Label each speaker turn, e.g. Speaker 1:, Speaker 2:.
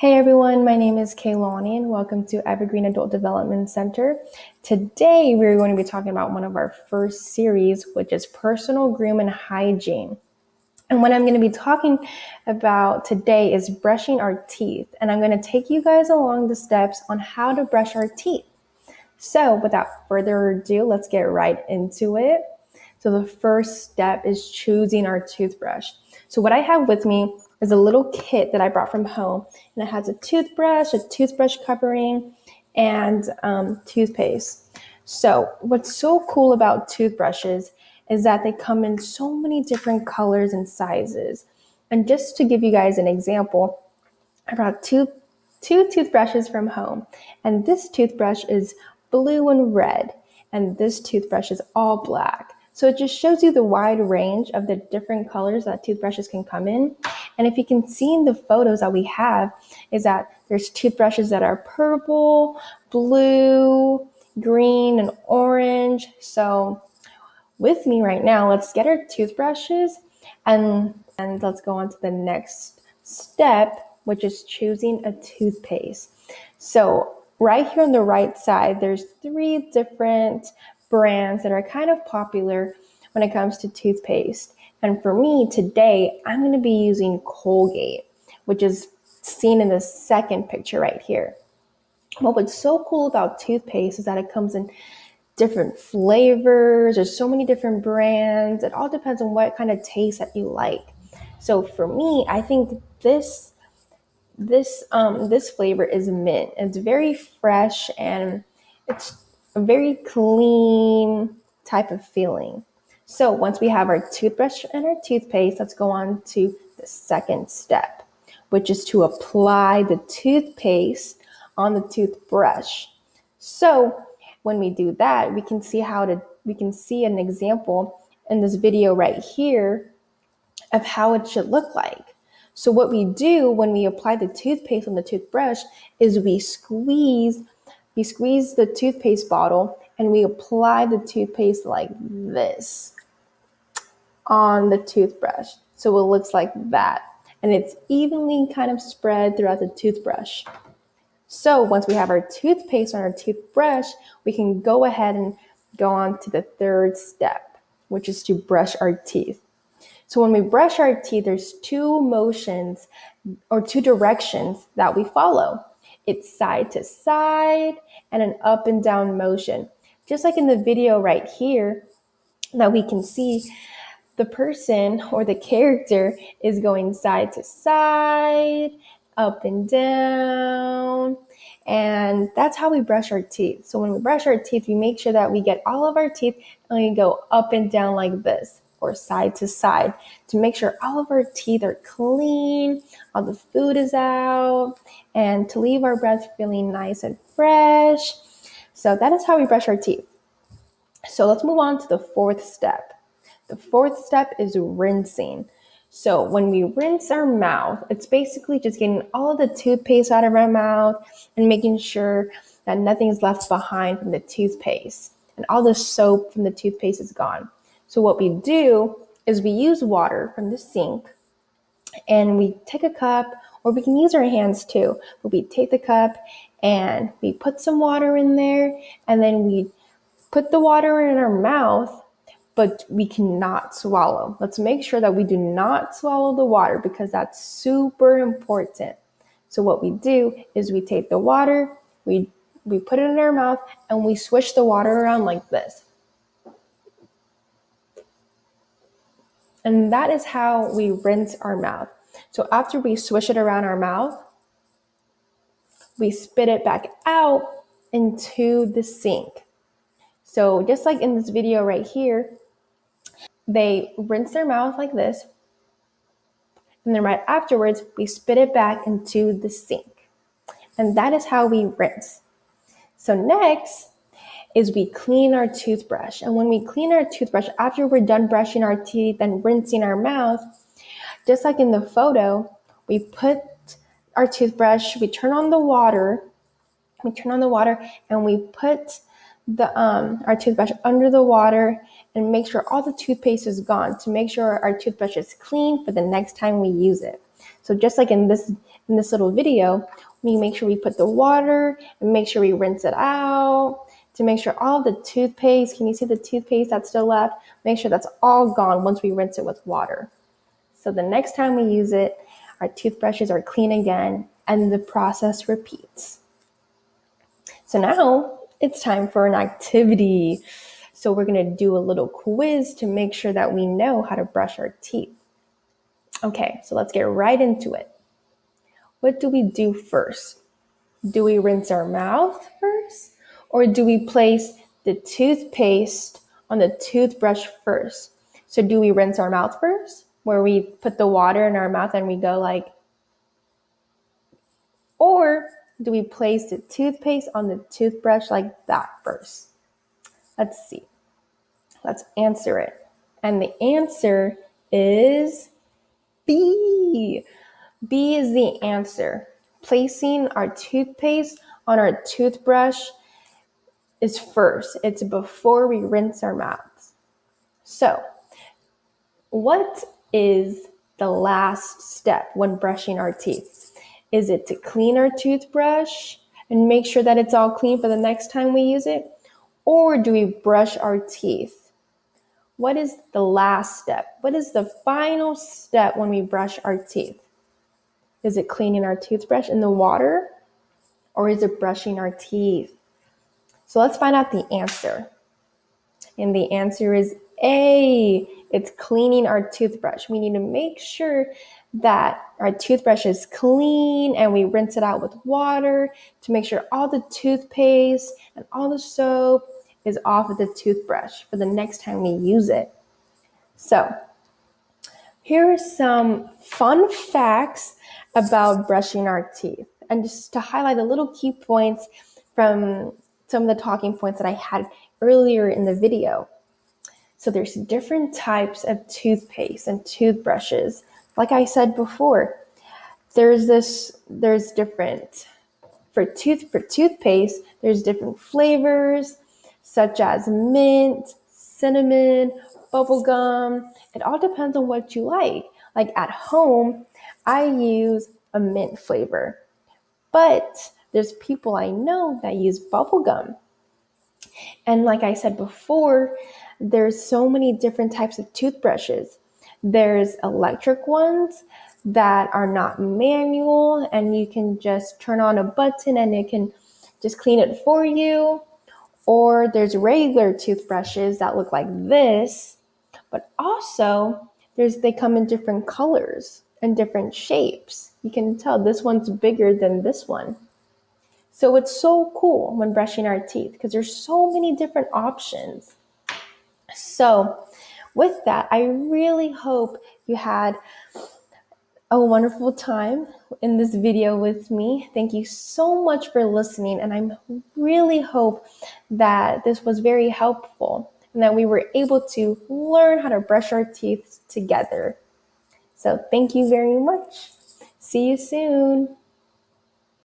Speaker 1: Hey everyone, my name is Kaylani and welcome to Evergreen Adult Development Center. Today we're going to be talking about one of our first series, which is personal groom and hygiene. And what I'm going to be talking about today is brushing our teeth. And I'm going to take you guys along the steps on how to brush our teeth. So without further ado, let's get right into it. So the first step is choosing our toothbrush. So what I have with me is a little kit that I brought from home, and it has a toothbrush, a toothbrush covering, and um, toothpaste. So, what's so cool about toothbrushes is that they come in so many different colors and sizes. And just to give you guys an example, I brought two two toothbrushes from home, and this toothbrush is blue and red, and this toothbrush is all black. So it just shows you the wide range of the different colors that toothbrushes can come in. And if you can see in the photos that we have, is that there's toothbrushes that are purple, blue, green, and orange. So with me right now, let's get our toothbrushes and, and let's go on to the next step, which is choosing a toothpaste. So right here on the right side, there's three different brands that are kind of popular when it comes to toothpaste. And for me today, I'm going to be using Colgate, which is seen in the second picture right here. But what's so cool about toothpaste is that it comes in different flavors. There's so many different brands. It all depends on what kind of taste that you like. So for me, I think this this um this flavor is mint. It's very fresh and it's a very clean type of feeling. So once we have our toothbrush and our toothpaste, let's go on to the second step, which is to apply the toothpaste on the toothbrush. So when we do that, we can see how to, we can see an example in this video right here of how it should look like. So what we do when we apply the toothpaste on the toothbrush is we squeeze we squeeze the toothpaste bottle and we apply the toothpaste like this on the toothbrush. So it looks like that. And it's evenly kind of spread throughout the toothbrush. So once we have our toothpaste on our toothbrush, we can go ahead and go on to the third step, which is to brush our teeth. So when we brush our teeth, there's two motions or two directions that we follow. It's side to side and an up and down motion. Just like in the video right here that we can see the person or the character is going side to side, up and down. And that's how we brush our teeth. So when we brush our teeth, we make sure that we get all of our teeth and we go up and down like this or side to side to make sure all of our teeth are clean, all the food is out, and to leave our breath feeling nice and fresh. So that is how we brush our teeth. So let's move on to the fourth step. The fourth step is rinsing. So when we rinse our mouth, it's basically just getting all of the toothpaste out of our mouth and making sure that nothing's left behind from the toothpaste and all the soap from the toothpaste is gone. So what we do is we use water from the sink and we take a cup or we can use our hands too. But we take the cup and we put some water in there and then we put the water in our mouth, but we cannot swallow. Let's make sure that we do not swallow the water because that's super important. So what we do is we take the water, we we put it in our mouth and we swish the water around like this. And that is how we rinse our mouth. So after we swish it around our mouth, we spit it back out into the sink. So just like in this video right here, they rinse their mouth like this. And then right afterwards, we spit it back into the sink. And that is how we rinse. So next, is we clean our toothbrush. And when we clean our toothbrush, after we're done brushing our teeth and rinsing our mouth, just like in the photo, we put our toothbrush, we turn on the water, we turn on the water, and we put the um, our toothbrush under the water and make sure all the toothpaste is gone to make sure our toothbrush is clean for the next time we use it. So just like in this in this little video, we make sure we put the water and make sure we rinse it out to make sure all the toothpaste, can you see the toothpaste that's still left? Make sure that's all gone once we rinse it with water. So the next time we use it, our toothbrushes are clean again and the process repeats. So now it's time for an activity. So we're to do a little quiz to make sure that we know how to brush our teeth. Okay, so let's get right into it. What do we do first? Do we rinse our mouth first? Or do we place the toothpaste on the toothbrush first? So do we rinse our mouth first? Where we put the water in our mouth and we go like, or do we place the toothpaste on the toothbrush like that first? Let's see. Let's answer it. And the answer is B. B is the answer. Placing our toothpaste on our toothbrush is first. It's before we rinse our mouths. So, what is the last step when brushing our teeth? Is it to clean our toothbrush and make sure that it's all clean for the next time we use it? Or do we brush our teeth? What is the last step? What is the final step when we brush our teeth? Is it cleaning our toothbrush in the water? Or is it brushing our teeth? So let's find out the answer. And the answer is A. It's cleaning our toothbrush. We need to make sure that our toothbrush is clean and we rinse it out with water to make sure all the toothpaste and all the soap is off of the toothbrush for the next time we use it. So, here are some fun facts about brushing our teeth. And just to highlight a little key points from some of the talking points that I had earlier in the video. So there's different types of toothpaste and toothbrushes. Like I said before, there's this there's different for tooth for toothpaste, there's different flavors such as mint, cinnamon, bubblegum. It all depends on what you like. Like at home, I use a mint flavor. But there's people I know that use bubblegum. And like I said before, there's so many different types of toothbrushes. There's electric ones that are not manual and you can just turn on a button and it can just clean it for you. Or there's regular toothbrushes that look like this, but also there's they come in different colors and different shapes. You can tell this one's bigger than this one. So it's so cool when brushing our teeth because there's so many different options. So, with that, I really hope you had a wonderful time in this video with me. Thank you so much for listening, and I really hope that this was very helpful and that we were able to learn how to brush our teeth together. So, thank you very much. See you soon.